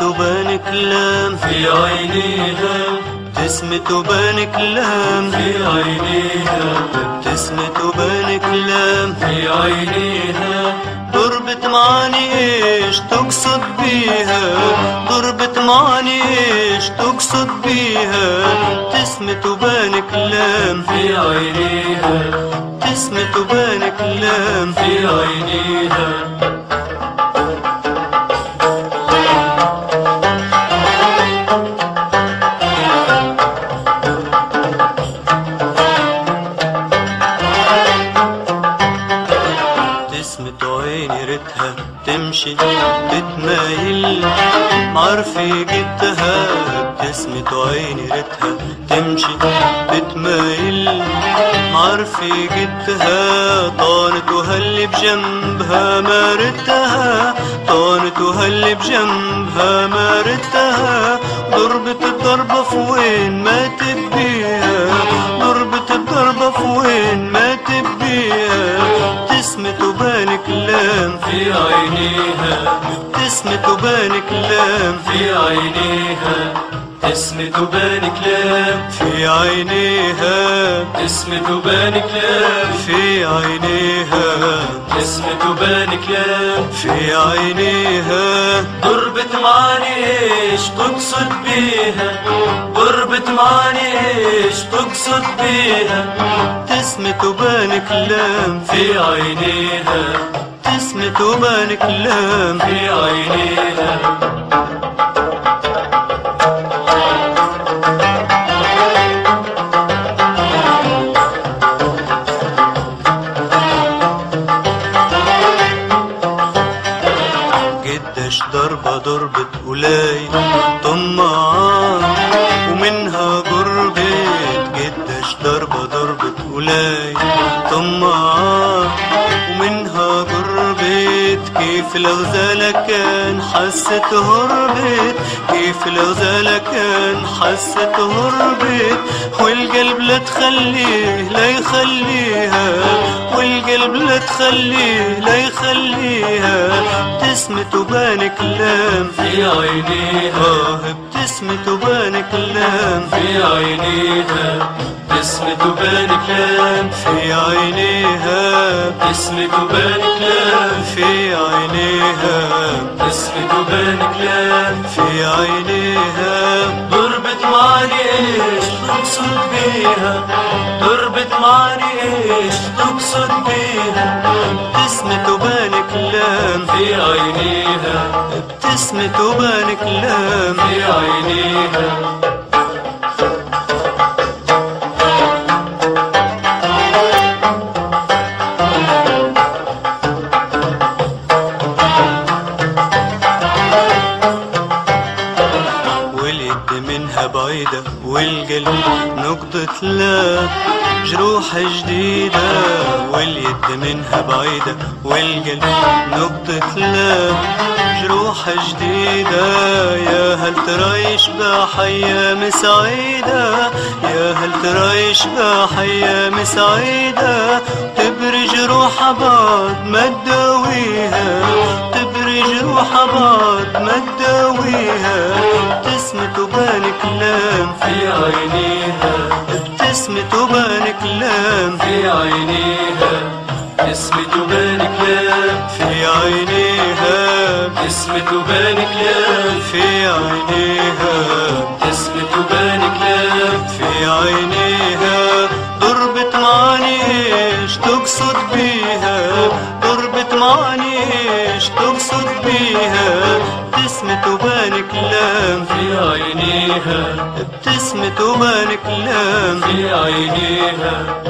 تبان كلام في عينيها بتسم تبان كلام في عينيها بتسم تبان كلام في عينيها ضربة إيش تقصد بيها؟ ضربة إيش تقصد بيها؟ ابتسمة تبان كلام في عينيها. ابتسمة تبان كلام في عينيها. تمشي تتمايل معرفي جدها ابتسمة عيني ريتها تمشي. تتمايل معرفي جدها طانت وهل بجنبها ما ردها طانت وهل بجنبها ما ردها ضربت الضربة في وين ما تبيها. ضربت الضربة في وين ما تبيها. ابتسمة وبان كلام في عينيها ابتسمة وبان كلام في عينيها اسم بان كلام في عينيها اسم بان كلام في عينيها اسم بان كلام في عينيها ضربة معاني إيش تقصد بيها. ضربة معاني إيش تقصد بيها. ابتسمة وبان كلام في عينيها ابتسمة وبان كلام. في عينيها قديش ضربة ضربة قلاي طمعان ومنها قربت. قديش ضربة ضربة قلاي طمعان كيف الغزالة كان حست هربت كيف الغزالة كان حست هربت والقلب لا تخليه لا يخليها. والقلب لا تخليه لا يخليها. ابتسمة وبان كلام في عينيها. ابتسمة وبان كلام. في عينيها اسم بان كلام. في عينيها اسم بان كلام. في عينيها اسم بان كلام. في عينيها. ضربة معاني إيش تقصد بيها. ضربة معاني إيش تقصد بيها. ابتسمة وبان كلام في عينيها. ابتسمة وبان كلام في عينيها. بعيدة والقلب نقطة لا جروح جديدة واليد منها بعيدة والقلب نقطة لا جروح جديدة يا هل ترى يشبه أيام سعيدة يا هل ترى يشبه أيام سعيدة تبرج روح بعض ما تداويها. تبرج روح بعض ما تداويها. ابتسمة وبان كلام في عينيها. ابتسمة وبان كلام في عينيها اسم بان كلام في عينيها. اسم بان كلام في عينيها. اسم بان كلام في عينيها. ضربة معاني إيش تقصد بيها. ضربة معاني إيش تقصد بيها. ابتسمة وبان كلام. في عينيها. ابتسمة وبان كلام. في عينيها.